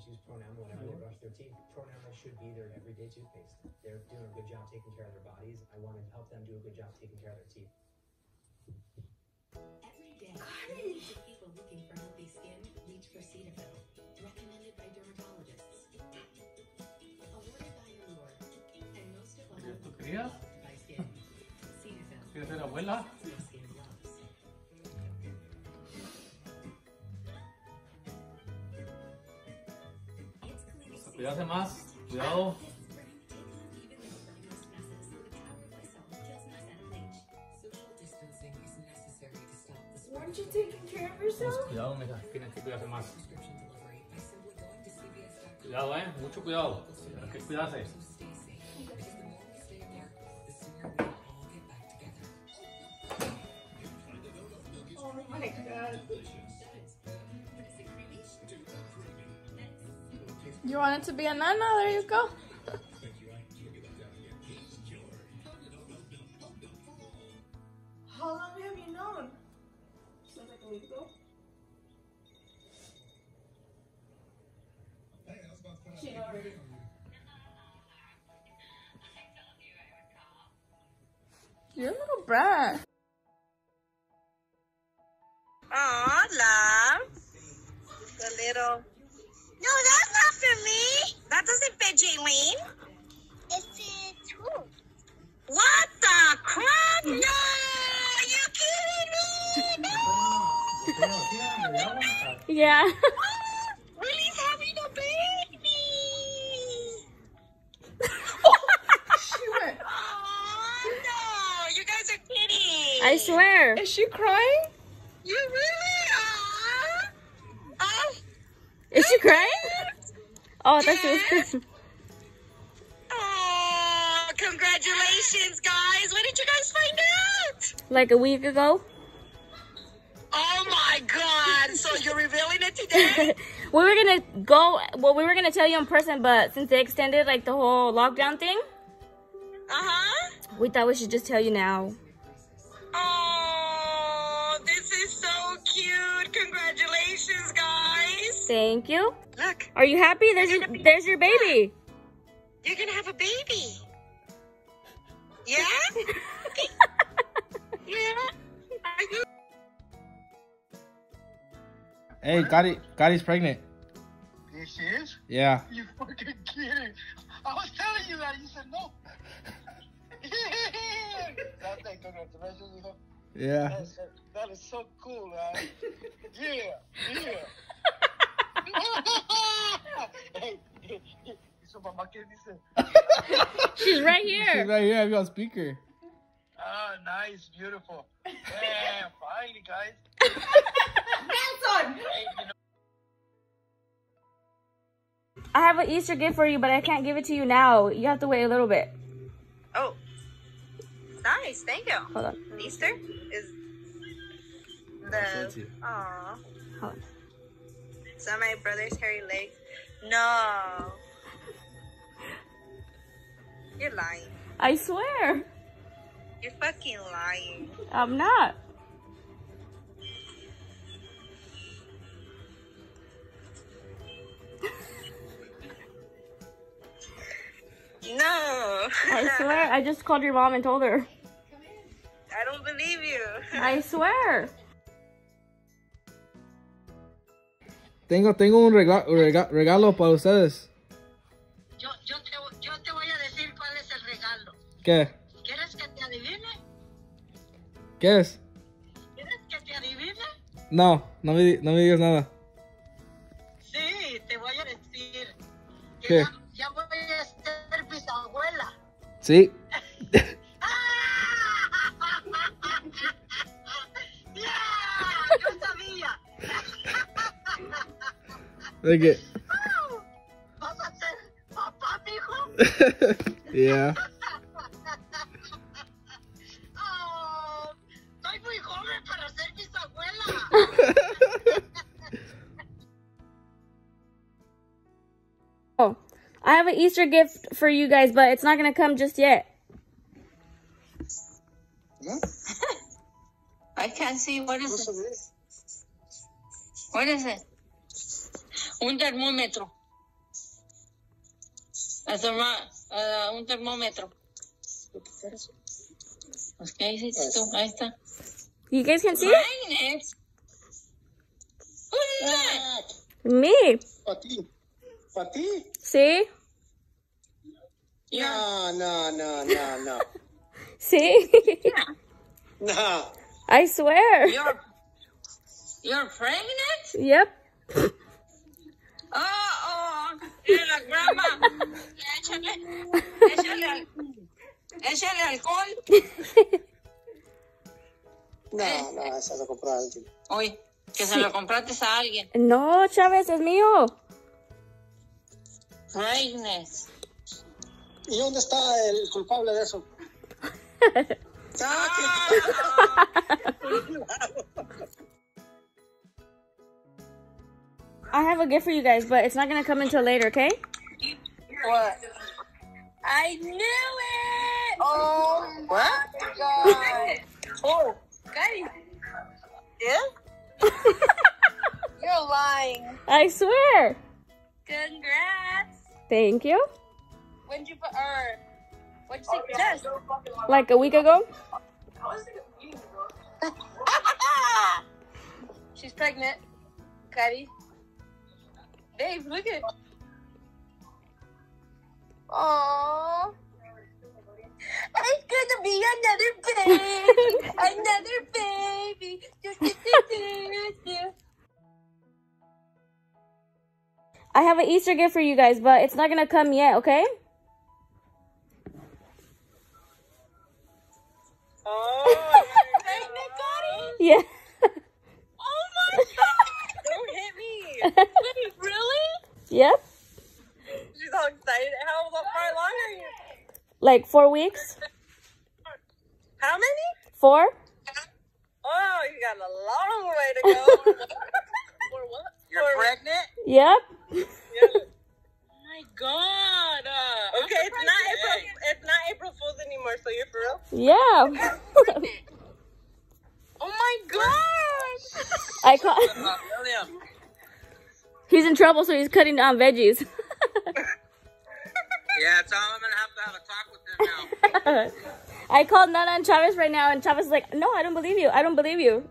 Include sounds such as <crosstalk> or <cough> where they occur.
parents use Pronamel whenever they brush their teeth. Pronamel should be their everyday toothpaste. They're doing a good job taking care of their bodies. I want to help them do a good job taking care of their teeth. Every day, millions of people looking for healthy skin reach for Cetaphil, recommended by dermatologists. Awarded by Allure, and most of all, ¿Tú querías? loved by skin. Cetaphil, ¿Quieres ser abuela? Cuidarse más, cuidado. Pues cuidado, mija, tienes que cuidarse más. Cuidado, eh, mucho cuidado. Hay que cuidarse. You want it to be a nana? There you go. How long have you known? Since like a week ago. She know already. You're a little brat. Aw, love. The little. No, that's not for me. That doesn't fit Jaylene. It fits who? What the crap? No! Are you kidding me? No! Yeah. <laughs> <laughs> Willie's having a baby! She went. Oh, no! You guys are kidding! I swear. Is she crying? You really are? Oh, Is she crying? Oh, I thought she was oh, congratulations, guys! When did you guys find out? Like a week ago. So you're revealing it today? <laughs> we were gonna go. Well, we were gonna tell you in person, but since they extended like the whole lockdown thing, Uh huh. we thought we should just tell you now. Oh, this is so cute! Congratulations, guys! Thank you. Look, Are you happy? There's your, there's your baby. you're gonna have a baby. <laughs> Yeah? <laughs> yeah? Are you? Hey, Gotti, Gotti's pregnant. Yes, she is? Yeah. You fucking kidding. I was telling you that. You said no. That's like, congratulations, hijo. Yeah. That's, that is so cool, man. Yeah, yeah. <laughs> hey, so mamá, ¿qué dice? She's right She's here. right here. I have you on speaker. Ah, nice, beautiful. <laughs> Yeah, finally, guys. <laughs> Grandson! Hey, you know, I have an Easter gift for you, but I can't give it to you now. You have to wait a little bit. Oh. Nice, thank you. Hold on. Easter is the. Aw. Hold on. Is that my brother's hairy leg? No. You're lying. I swear. You're fucking lying. I'm not. I swear. I just called your mom and told her. I don't believe you. I swear. Tengo, tengo un rega- rega- regalo para ustedes. Yo, yo, te, yo te voy a decir cuál es el regalo. ¿Qué? ¿Quieres que te adivine? ¿Qué es? ¿Quieres que te adivine? No, no me, di- no me digas nada. Sí, te voy a decir. que ¿Qué? Ya, ya voy a ser bisabuela. Sí. ¡Yeah! Yo ¿De qué? <laughs> ¿Vas a ser papá, mijo? <laughs> yeah. I have an Easter gift for you guys, but it's not gonna come just yet. <laughs> I can't see. What is it? What is it? Un termómetro. Asoma ah, un termómetro. Pues, ¿Qué hiciste tú? Ahí está. You guys can see it? Magnets. Who did that? Me. Para ti. Para ti. See? No, no, no, no, no. See? <laughs> No. I swear. You're, you're pregnant? Yep. Oh, oh. Mira, grandma. Échale, échale, al- échale alcohol. No, no, esa la compró alguien. Oye, que se lo compraste a alguien. No, Chávez, es mío. Pregnant. ¿Y dónde está el culpable de eso? <laughs> I have a gift for you guys, but it's not gonna come until later, okay? What? I knew it! Oh, what? God. Oh, Guys, yeah? <laughs> you're lying. I swear. Congrats. Thank you. When'd you put, or, what'd you say, Jess? Like a week ago? <laughs> She's pregnant. Cuddy. Babe, look at it. Aww. It's gonna be another baby. <laughs> another baby. I have an Easter gift for you guys, but it's not gonna come yet, okay? Yeah. <laughs> Oh my god! Don't hit me. Wait, really? yep. She's all excited. How far along are you? Like four weeks. How many? Four? Oh, you got a long way to go. <laughs> For what? You're For- pregnant? Yep. Yeah. <laughs> Oh my god. Uh, Okay, it's not April. It's not April Fool's anymore. So you're for real? Yeah. Oh my god! <laughs> I William. He's in trouble, so he's cutting down veggies. <laughs> Yeah, tell him I'm gonna have to have a talk with him now. <laughs> I called Nana and Travis right now, and Travis is like, "No, I don't believe you. I don't believe you."